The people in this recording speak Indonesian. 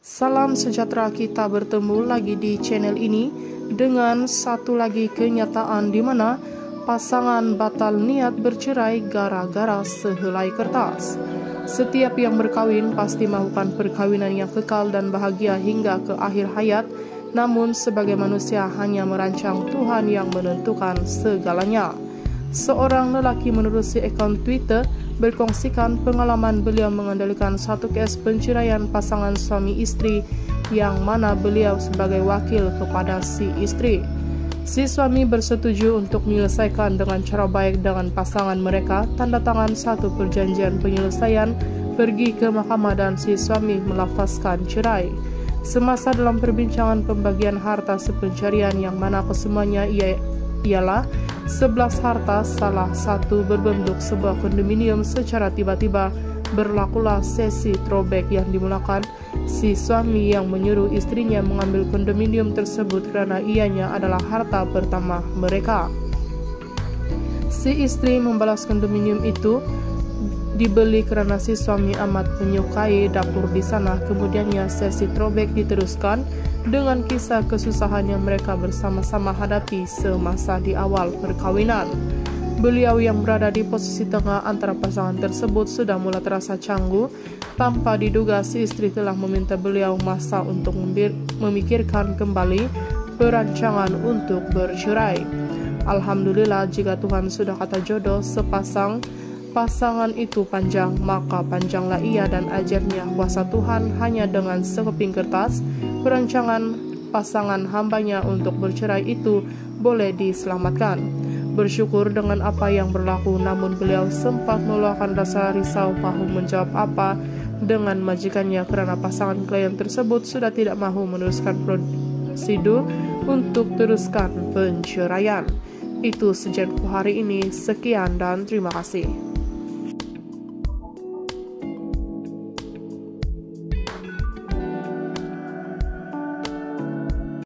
Salam sejahtera kita bertemu lagi di channel ini dengan satu lagi kenyataan di mana pasangan batal niat bercerai gara-gara sehelai kertas. Setiap yang berkawin pasti melakukan perkawinan yang kekal dan bahagia hingga ke akhir hayat, namun sebagai manusia hanya merancang Tuhan yang menentukan segalanya. Seorang lelaki menerusi akun Twitter berkongsikan pengalaman beliau mengendalikan satu kes penceraian pasangan suami istri yang mana beliau sebagai wakil kepada si istri. Si suami bersetuju untuk menyelesaikan dengan cara baik dengan pasangan mereka, tanda tangan satu perjanjian penyelesaian, pergi ke mahkamah dan si suami melafazkan cerai. Semasa dalam perbincangan pembagian harta sepencarian yang mana kesemuanya ia, ialah Sebelas harta salah satu berbentuk sebuah kondominium secara tiba-tiba berlakulah sesi throwback yang dimulakan si suami yang menyuruh istrinya mengambil kondominium tersebut karena ianya adalah harta pertama mereka. Si istri membalas kondominium itu dibeli karena si suami amat menyukai dapur di sana. Kemudiannya sesi throwback diteruskan dengan kisah kesusahan yang mereka bersama-sama hadapi semasa di awal perkawinan. Beliau yang berada di posisi tengah antara pasangan tersebut sudah mulai terasa canggung tanpa diduga si istri telah meminta beliau masa untuk memikirkan kembali perancangan untuk bercerai. Alhamdulillah jika Tuhan sudah kata jodoh sepasang pasangan itu panjang, maka panjanglah ia dan ajarnya kuasa Tuhan hanya dengan sekeping kertas perancangan pasangan hambanya untuk bercerai itu boleh diselamatkan. Bersyukur dengan apa yang berlaku, namun beliau sempat meluahkan rasa risau mahu menjawab apa dengan majikannya karena pasangan klien tersebut sudah tidak mahu meneruskan prosedur untuk teruskan penceraian. Itu sejarahku hari ini. Sekian dan terima kasih.